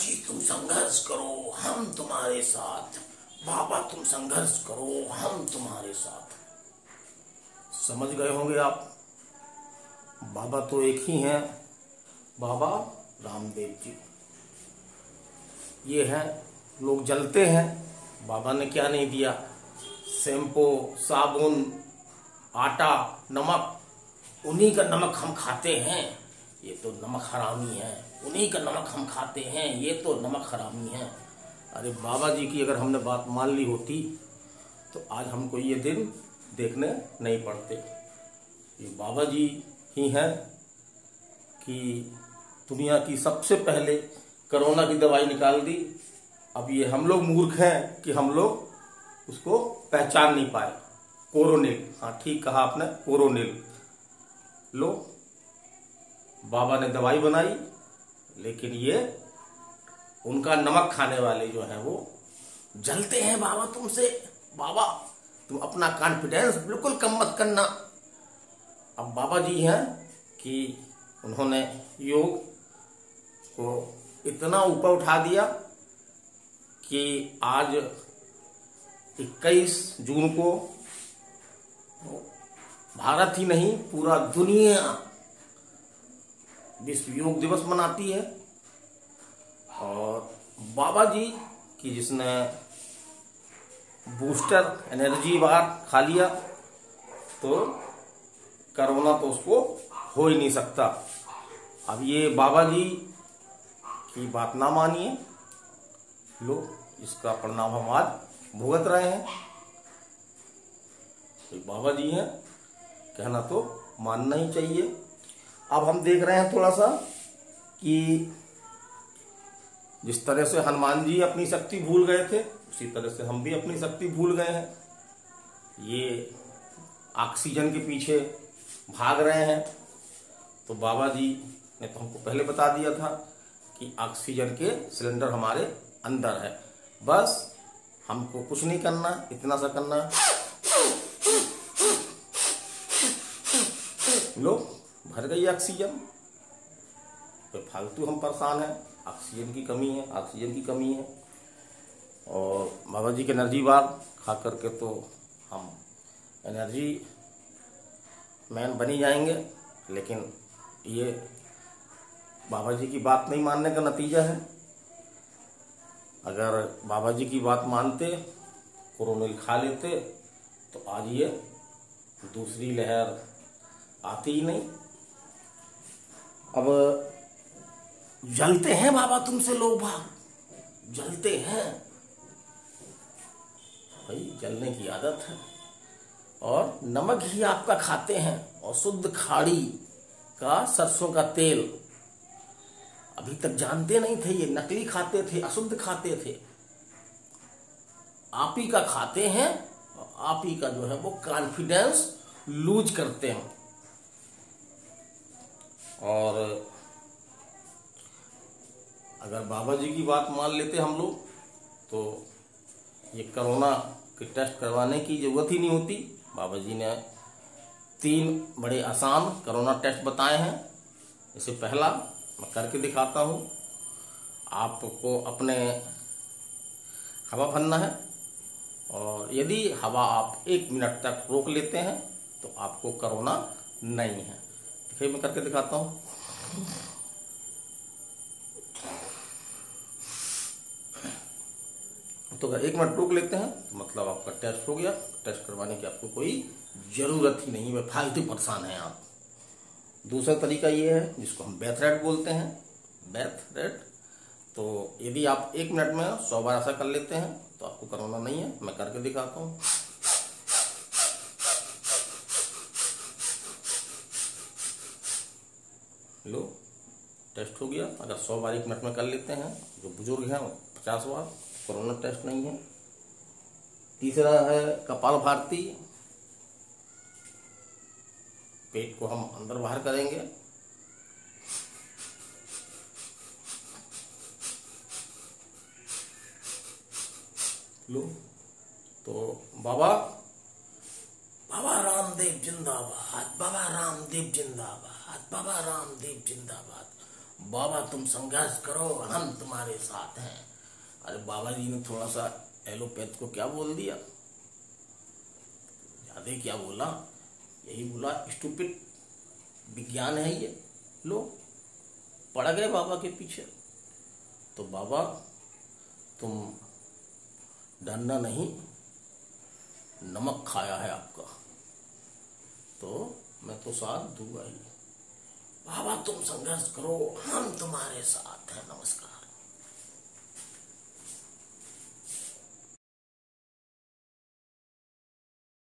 जी तुम संघर्ष करो, हम तुम्हारे साथ। बाबा तुम संघर्ष करो, हम तुम्हारे साथ। समझ गए होंगे आप? बाबा तो एक ही हैं, बाबा रामदेव जी। ये है, लोग जलते हैं, बाबा ने क्या नहीं दिया? शैम्पू, साबुन, आटा, नमक, उन्हीं का नमक हम खाते हैं। ये तो नमक हरामी है। उन्हीं का नमक हम खाते हैं, ये तो नमक हरामी है। अरे बाबा जी की अगर हमने बात मान ली होती तो आज हमको ये दिन देखने नहीं पड़ते। ये बाबा जी ही हैं कि दुनिया की सबसे पहले कोरोना की दवाई निकाल दी। अब ये हम लोग मूर्ख हैं कि हम लोग उसको पहचान नहीं पाए। कोरोनिल। हाँ ठीक कहा आपने, कोरोनिल। लो बाबा ने दवाई बनाई, लेकिन ये उनका नमक खाने वाले जो हैं वो जलते हैं, बाबा तुमसे, बाबा, तुम अपना कॉन्फिडेंस बिल्कुल कम मत करना। अब बाबा जी हैं कि उन्होंने योग को इतना ऊपर उठा दिया कि आज 21 जून को भारत ही नहीं, पूरा दुनिया विश्व योग दिवस मनाती है। और बाबा जी की जिसने बूस्टर एनर्जी बार खा लिया तो करोना तो उसको हो ही नहीं सकता। अब ये बाबा जी की बात ना मानिए। लो इसका परिणाम हम आज भुगत रहे हैं। तो बाबा जी हैं, कहना तो मानना ही चाहिए। अब हम देख रहे हैं थोड़ा सा कि जिस तरह से हनुमान जी अपनी शक्ति भूल गए थे, उसी तरह से हम भी अपनी शक्ति भूल गए हैं। ये ऑक्सीजन के पीछे भाग रहे हैं। तो बाबा जी ने तो हमको पहले बता दिया था कि ऑक्सीजन के सिलेंडर हमारे अंदर है। बस हमको कुछ नहीं करना, इतना सा करना। लो। भर गई ऑक्सीजन तो फालतू हम परेशान हैं। ऑक्सीजन की कमी है ऑक्सीजन की कमी है। और बाबा जी के एनर्जी बार खा करके तो हम एनर्जी मैन बनी जाएँगे। लेकिन ये बाबा जी की बात नहीं मानने का नतीजा है। अगर बाबा जी की बात मानते, कोरोनिल खा लेते तो आज ये दूसरी लहर आती ही नहीं। अब जलते हैं बाबा तुमसे लोग भाग जलते हैं। भाई, जलने की आदत है। और नमक ही आपका खाते हैं और शुद्ध खाड़ी का सरसों का तेल। अभी तक जानते नहीं थे ये, नकली खाते थे, अशुद्ध खाते थे। आप ही का खाते हैं, आप ही का जो है वो कॉन्फिडेंस लूज करते हैं। और अगर बाबा जी की बात मान लेते हम लोग तो ये कोरोना के टेस्ट करवाने की ज़रूरत ही नहीं होती। बाबा जी ने तीन बड़े आसान कोरोना टेस्ट बताए हैं। जैसे पहला मैं करके दिखाता हूँ। आपको अपने हवा भरना है और यदि हवा आप एक मिनट तक रोक लेते हैं तो आपको कोरोना नहीं है। देखिए मैं करके दिखाता हूँ। तो एक मिनट रोक लेते हैं मतलब आपका टेस्ट हो गया। टेस्ट करवाने की आपको कोई ज़रूरत ही नहीं है फालतू परेशान हैं आप। दूसरा तरीका ये है, जिसको हम बैथ रेट बोलते हैं। बैथ रेट तो यदि आप एक मिनट में सौ बार ऐसा कर लेते हैं तो आपको कोरोना नहीं है, मैं करके दिखाता हूँ। लो टेस्ट हो गया। अगर सौ बार एक मिनट में कर लेते हैं, जो बुज़ुर्ग हैं पचास बार, कोरोना टेस्ट नहीं है। तीसरा है कपाल भारती। पेट को हम अंदर बाहर करेंगे। लो तो बाबा बाबा रामदेव जिंदाबाद, बाबा रामदेव जिंदाबाद, बाबा रामदेव जिंदाबाद। बाबा, तुम संघर्ष करो, हम तुम्हारे साथ हैं। अरे बाबा जी ने थोड़ा सा एलोपैथ को क्या बोल दिया? ज़्यादा क्या बोला? यही बोला, स्टूपिड विज्ञान है ये लो पड़ गए बाबा के पीछे। तो बाबा, तुम डरना नहीं, नमक खाया है आपका। तो मैं तो साथ दूँगा ही। बाबा, तुम संघर्ष करो, हम तुम्हारे साथ हैं। नमस्कार।